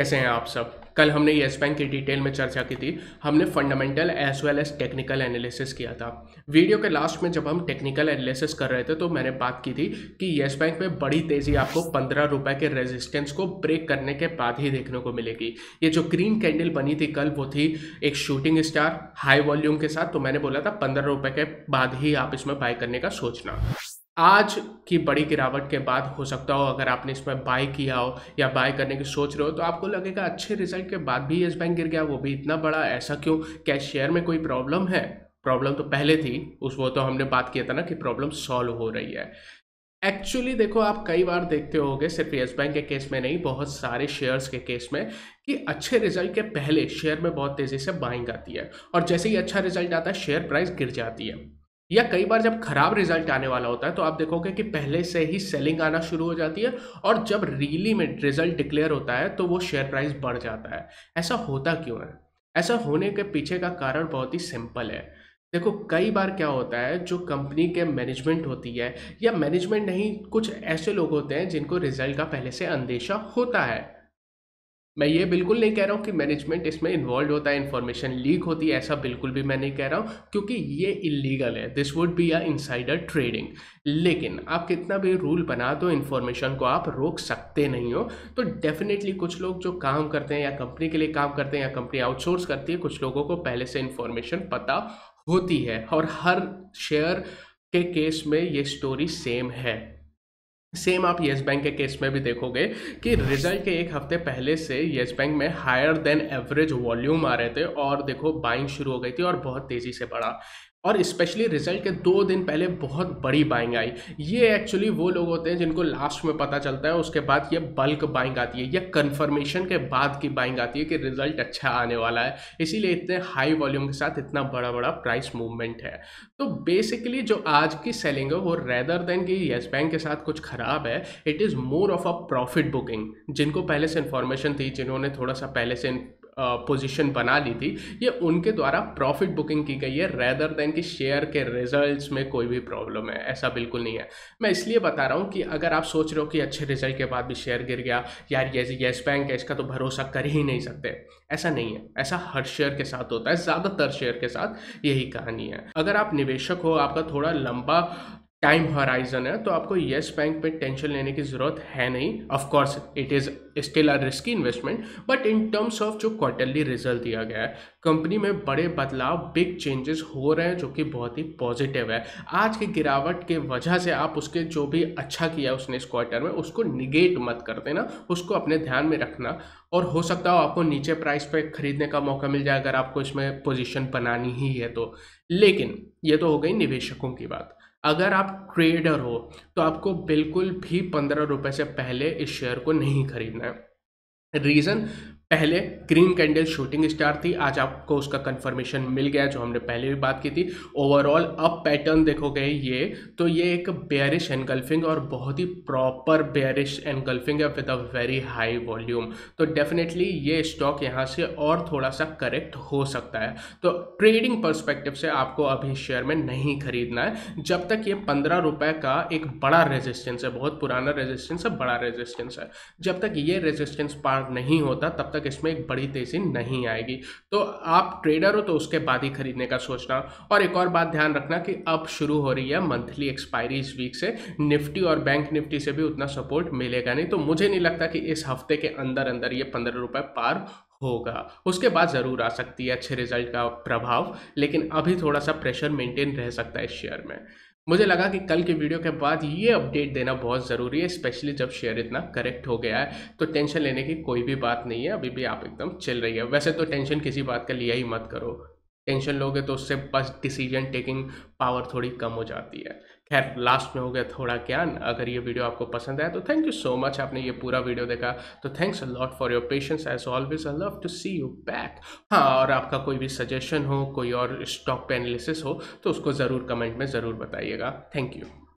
कैसे हैं आप सब? कल हमने येस बैंक की डिटेल में चर्चा की थी। हमने fundamental as well as technical analysis किया था। वीडियो के लास्ट में जब हम टेक्निकल एनालिसिस कर रहे थे तो मैंने बात की थी कि येस बैंक में बड़ी तेज़ी आपको पंद्रह रुपए के रेजिस्टेंस को ब्रेक करने के बाद ही देखने को मिलेगी। ये जो ग्रीन कैंडल बनी थी कल, वो थी एक शूटिंग स्टार हाई वॉल्यूम के साथ तो मैंने बोला था पंद्रह रुपए के बाद ही आप इसमें बाय करने का सोचना। आज की बड़ी गिरावट के बाद हो सकता हो, अगर आपने इसमें बाय किया हो या बाय करने की सोच रहे हो तो आपको लगेगा अच्छे रिज़ल्ट के बाद भी येस बैंक गिर गया, वो भी इतना बड़ा, ऐसा क्यों? क्या शेयर में कोई प्रॉब्लम है? प्रॉब्लम तो पहले थी, उस वो तो हमने बात किया था ना कि प्रॉब्लम सॉल्व हो रही है। एक्चुअली देखो, आप कई बार देखते होगे, सिर्फ़ येस बैंक के केस में नहीं, बहुत सारे शेयर्स के केस में, कि अच्छे रिज़ल्ट के पहले शेयर में बहुत तेज़ी से बाइंग आती है। और जैसे ही अच्छा रिज़ल्ट आता है शेयर प्राइस गिर जाती है। या कई बार जब खराब रिज़ल्ट आने वाला होता है तो आप देखोगे कि पहले से ही सेलिंग आना शुरू हो जाती है और जब रियली में रिज़ल्ट डिक्लेयर होता है तो वो शेयर प्राइस बढ़ जाता है। ऐसा होता क्यों है? ऐसा होने के पीछे का कारण बहुत ही सिंपल है। देखो, कई बार क्या होता है, जो कंपनी के मैनेजमेंट होती है, या मैनेजमेंट नहीं, कुछ ऐसे लोग होते हैं जिनको रिज़ल्ट का पहले से अंदेशा होता है। मैं ये बिल्कुल नहीं कह रहा हूँ कि मैनेजमेंट इसमें इन्वॉल्व होता है इन्फॉर्मेशन लीक होती है, ऐसा बिल्कुल भी मैं नहीं कह रहा हूँ, क्योंकि ये इलीगल है। This would be a insider trading लेकिन आप कितना भी रूल बना दो इन्फॉर्मेशन को, आप रोक सकते नहीं हो। तो डेफिनेटली कुछ लोग जो काम करते हैं या कंपनी के लिए काम करते हैं या कंपनी आउटसोर्स करती है, कुछ लोगों को पहले से इन्फॉर्मेशन पता होती है। और हर शेयर के केस में ये स्टोरी सेम है। सेम आप येस बैंक के केस में भी देखोगे कि रिज़ल्ट के एक हफ़्ते पहले से येस बैंक में हायर देन एवरेज वॉल्यूम आ रहे थे और देखो बाइंग शुरू हो गई थी और बहुत तेज़ी से बढ़ा। और स्पेशली रिज़ल्ट के दो दिन पहले बहुत बड़ी बाइंग आई। ये एक्चुअली वो लोग होते हैं जिनको लास्ट में पता चलता है, उसके बाद ये बल्क बाइंग आती है। या कन्फर्मेशन के बाद की बाइंग आती है कि रिज़ल्ट अच्छा आने वाला है। इसीलिए इतने हाई वॉल्यूम के साथ इतना बड़ा बड़ा प्राइस मूवमेंट है। तो बेसिकली जो आज की सेलिंग है, वो रेदर देन कि येस बैंक के साथ कुछ ख़राब है it is more of a profit booking जिनको पहले से इन्फॉर्मेशन थी, जिन्होंने थोड़ा सा पहले से पोजीशन बना ली थी। ये उनके द्वारा प्रॉफिट बुकिंग की गई है रेदर देन कि शेयर के रिजल्ट्स में कोई भी प्रॉब्लम है। ऐसा बिल्कुल नहीं है। मैं इसलिए बता रहा हूँ कि अगर आप सोच रहे हो कि अच्छे रिज़ल्ट के बाद भी शेयर गिर गया, यार ये येस बैंक है, इसका तो भरोसा कर ही नहीं सकते। ऐसा नहीं है। ऐसा हर शेयर के साथ होता है, ज़्यादातर शेयर के साथ यही कहानी है। अगर आप निवेशक हो, आपका थोड़ा लंबा टाइम हराइजन है तो आपको येस बैंक पे टेंशन लेने की ज़रूरत है नहीं। Of course it is still a risky investment but in terms of जो क्वार्टरली रिज़ल्ट दिया गया है कंपनी में बड़े बदलाव बिग चेंजेस हो रहे हैं, जो कि बहुत ही पॉजिटिव है। आज की गिरावट के वजह से आप उसके जो भी अच्छा किया उसने इस क्वार्टर में, उसको निगेट मत कर देना, उसको अपने ध्यान में रखना। और हो सकता हो आपको नीचे प्राइस पे खरीदने का मौका मिल जाए, अगर आपको इसमें पोजीशन बनानी ही है तो। लेकिन, ये तो हो गई निवेशकों की बात। अगर आप ट्रेडर हो तो आपको बिल्कुल भी पंद्रह रुपये से पहले इस शेयर को नहीं खरीदना है। रीज़न पहले ग्रीन कैंडल शूटिंग स्टार थी। आज आपको उसका कंफर्मेशन मिल गया जो हमने पहले भी बात की थी। ओवरऑल अब पैटर्न देखोगे ये तो ये एक बेयरिश एनगल्फिंग और बहुत ही प्रॉपर बेयरिश एनगल्फिंग है with a very high volume तो डेफिनेटली ये स्टॉक यहाँ से और थोड़ा सा करेक्ट हो सकता है। तो ट्रेडिंग परस्पेक्टिव से आपको अभी शेयर में नहीं खरीदना है। जब तक ये पंद्रह रुपये का एक बड़ा रेजिस्टेंस है, बहुत पुराना रेजिस्टेंस है, बड़ा रेजिस्टेंस है। जब तक ये रेजिस्टेंस पार नहीं होता, तब तक तक इसमें एक बड़ी तेज़ी नहीं आएगी। तो आप ट्रेडर हो तो उसके बाद ही खरीदने का सोचना। और एक और बात ध्यान रखना कि अब शुरू हो रही है मंथली एक्सपायरी इस वीक से। निफ्टी और बैंक निफ्टी से भी उतना सपोर्ट मिलेगा नहीं। तो मुझे नहीं लगता कि इस हफ़्ते के अंदर अंदर ये पंद्रह रुपये पार होगा। उसके बाद ज़रूर आ सकती है अच्छे रिज़ल्ट का प्रभाव। लेकिन अभी थोड़ा सा प्रेशर मेंटेन रह सकता है इस शेयर में। मुझे लगा कि कल के वीडियो के बाद ये अपडेट देना बहुत ज़रूरी है स्पेशली जब शेयर इतना करेक्ट हो गया है। तो टेंशन लेने की कोई भी बात नहीं है, अभी भी आप एकदम चल रही है वैसे तो टेंशन किसी बात का लिया ही मत करो। टेंशन लोगे तो उससे बस डिसीज़न टेकिंग पावर थोड़ी कम हो जाती है। खैर लास्ट में हो गया थोड़ा ज्ञान। अगर ये वीडियो आपको पसंद आया तो थैंक यू सो मच आपने ये पूरा वीडियो देखा। तो thanks a lot for your patience as always I love to see you back हाँ और आपका कोई भी सजेशन हो, कोई और स्टॉक पे एनालिसिस हो तो उसको ज़रूर कमेंट में ज़रूर बताइएगा। Thank you